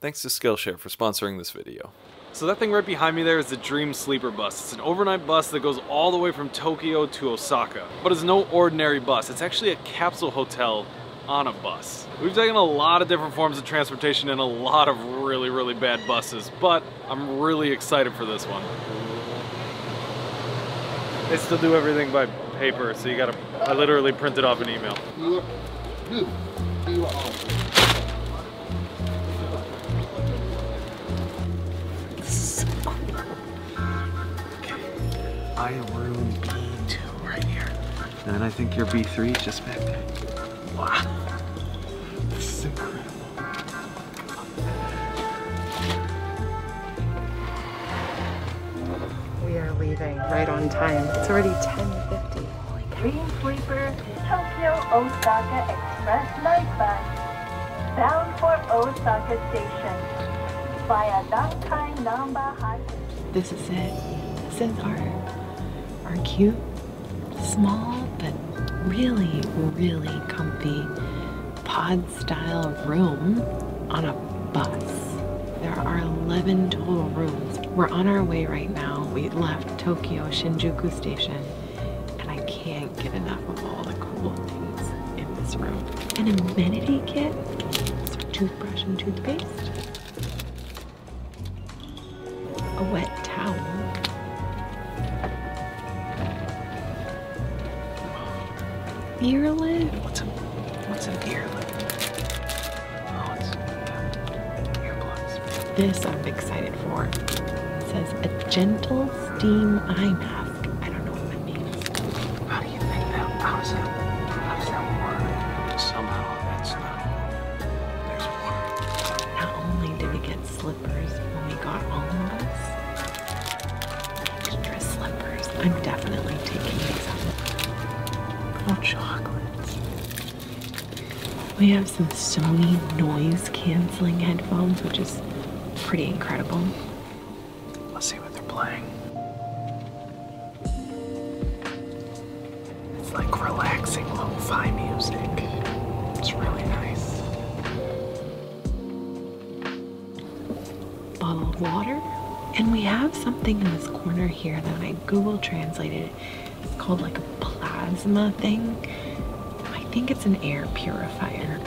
Thanks to Skillshare for sponsoring this video. So that thing right behind me there is the Dream Sleeper bus. It's an overnight bus that goes all the way from Tokyo to Osaka. But it's no ordinary bus. It's actually a capsule hotel on a bus. We've taken a lot of different forms of transportation and a lot of really, really bad buses, but I'm really excited for this one. They still do everything by paper, so you gotta, I literally printed off an email. I am room B2 right here. And then I think your B3 is just back there. Wow. This is incredible. We are leaving right on time. It's already 10.50. Dream Sleeper Tokyo Osaka Express Night Bus bound for Osaka Station via Nankai Namba High. This is it. This is our cute, small, but really, really comfy pod style room on a bus. There are 11 total rooms. We're on our way right now. We left Tokyo Shinjuku Station, and I can't get enough of all the cool things in this room. An amenity kit, toothbrush and toothpaste, a wet towel. What's an, what's an ear Oh, it's yeah, earplugs. This I'm excited for. It says a gentle steam eye mask. Chocolates. We have some Sony noise canceling headphones, which is pretty incredible. Let's see what they're playing. It's like relaxing lo-fi music. It's really nice. bottled water. And we have something in this corner here that I Google translated. It's called like a plasma thing. I think it's an air purifier.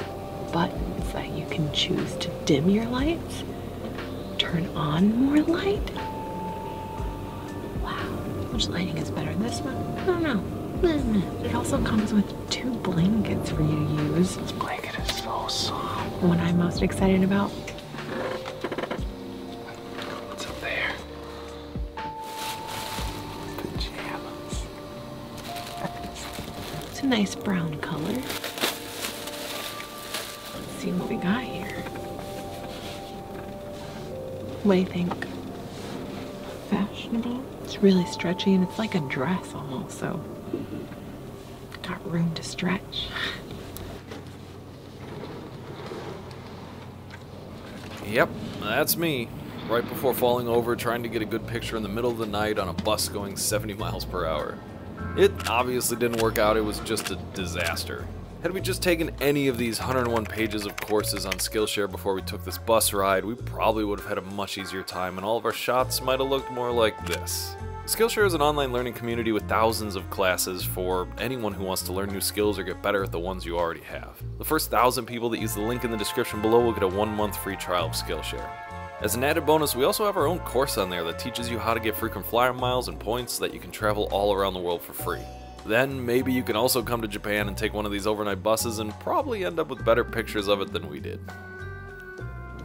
Buttons that you can choose to dim your lights, turn on more light. Wow, which lighting is better? This one? I don't know. Mm-hmm. It also comes with two blankets for you to use. This blanket is so soft. What I'm most excited about A nice brown color. Let's see what we got here. What do you think? Fashionable? It's really stretchy and it's like a dress almost, so got room to stretch. Yep, that's me. Right before falling over, trying to get a good picture in the middle of the night on a bus going 70 miles per hour. It obviously didn't work out, it was just a disaster. Had we just taken any of these 101 pages of courses on Skillshare before we took this bus ride, we probably would have had a much easier time and all of our shots might have looked more like this. Skillshare is an online learning community with thousands of classes for anyone who wants to learn new skills or get better at the ones you already have. The first thousand people that use the link in the description below will get a one month free trial of Skillshare. As an added bonus, we also have our own course on there that teaches you how to get frequent flyer miles and points so that you can travel all around the world for free. Then maybe you can also come to Japan and take one of these overnight buses and probably end up with better pictures of it than we did.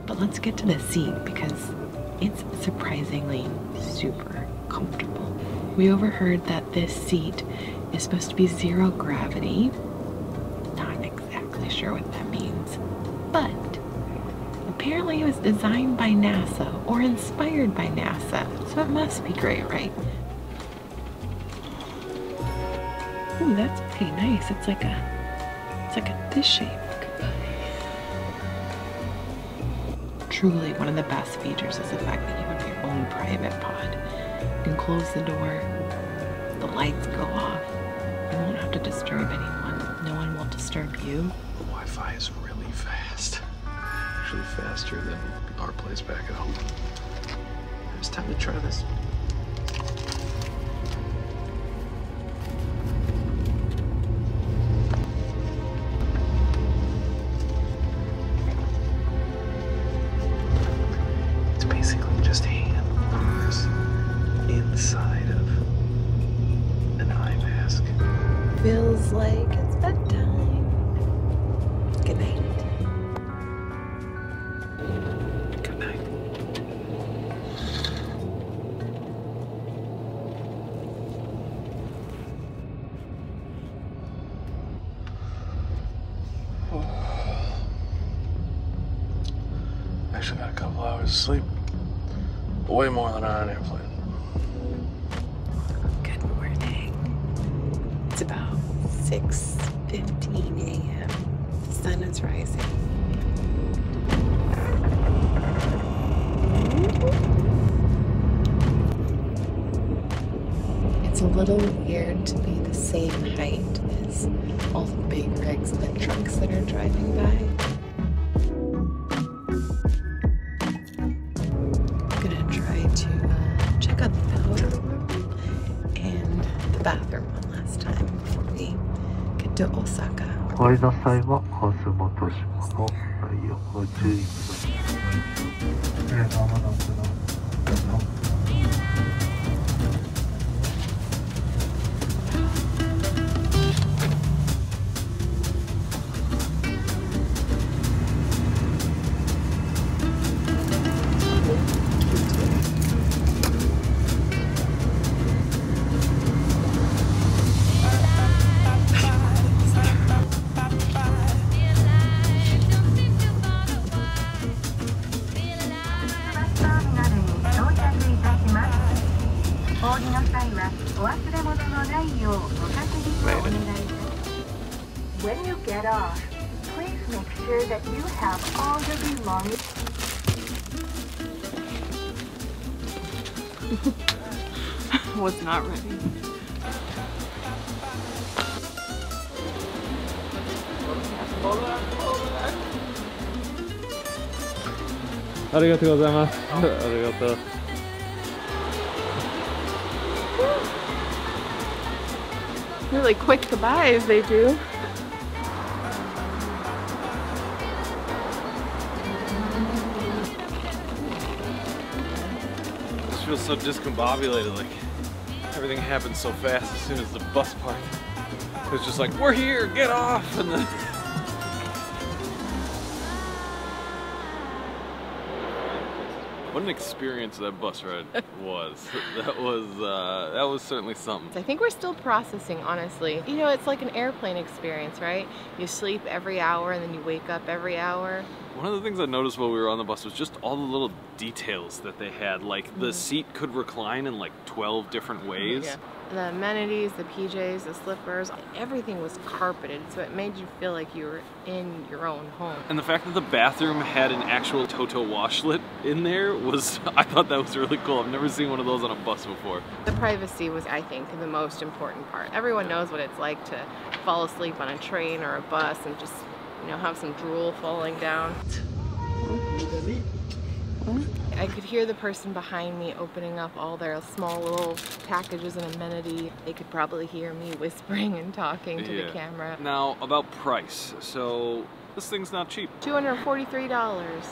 But let's get to the seat because it's surprisingly super comfortable. We overheard that this seat is supposed to be zero gravity. Not exactly sure what that it was designed by NASA or inspired by NASA, so it must be great, right? Ooh, that's pretty nice. It's like a, it's like a this shape. Truly, one of the best features is the fact that you have your own private pod. You can close the door, the lights go off. You won't have to disturb anyone. No one will disturb you. The Wi-Fi is really fast. Faster than our place back at home. It's time to try this. Sleep. Way more than on an airplane. Good morning. It's about 6:15 a.m. The sun is rising. It's a little weird to be the same height as all the big rigs and trucks that are driving by. わりなさいはカズの内容ご注意ください。の際はお忘れ物のないようご確認をお願いいたします When you get off, please make sure that you have all your belongings Was not ready. ありがとうございます。ありがとう。 Really quick to buy goodbyes, they do. just feel so discombobulated. Like everything happened so fast as soon as the bus parked. It was just like, we're here, get off, and then. What an experience that bus ride was. That was uh, that was certainly something. I think we're still processing, honestly. You know, it's like an airplane experience, right? You sleep every hour and then you wake up every hour. One of the things I noticed while we were on the bus was just all the little details that they had. Like the seat could recline in like 12 different ways. The amenities, the PJs, the slippers, everything was carpeted, so it made you feel like you were in your own home. And the fact that the bathroom had an actual Toto washlet in there was, I thought that was really cool. I've never seen one of those on a bus before. The privacy was, I think, the most important part. Everyone knows what it's like to fall asleep on a train or a bus and just, you know, have some drool falling down. I could hear the person behind me opening up all their small little packages and amenity. They could probably hear me whispering and talking to the camera. Now, about price. So, this thing's not cheap. $243.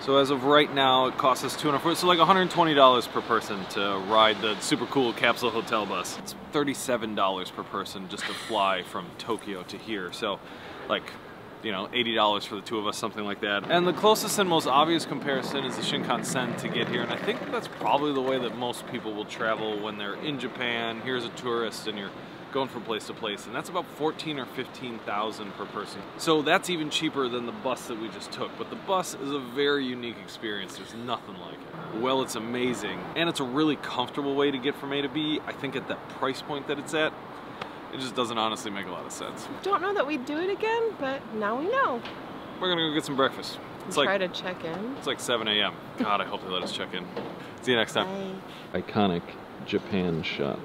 So as of right now, it costs us 240 so like $120 per person to ride the super cool capsule hotel bus. It's $37 per person just to fly from Tokyo to here. So like, you know, $80 for the two of us, something like that. And the closest and most obvious comparison is the Shinkansen to get here. And I think that's probably the way that most people will travel when they're in Japan. Here's a tourist and you're going from place to place, and that's about 14 or 15,000 per person. So that's even cheaper than the bus that we just took. But the bus is a very unique experience. There's nothing like it. Well, it's amazing, and it's a really comfortable way to get from A to B. I think at that price point that it's at, it just doesn't honestly make a lot of sense. Don't know that we'd do it again, but now we know. We're gonna go get some breakfast. It's Try like to check in. it's like 7 a.m. God, I hope they let us check in. See you next time. Bye. Iconic Japan shot.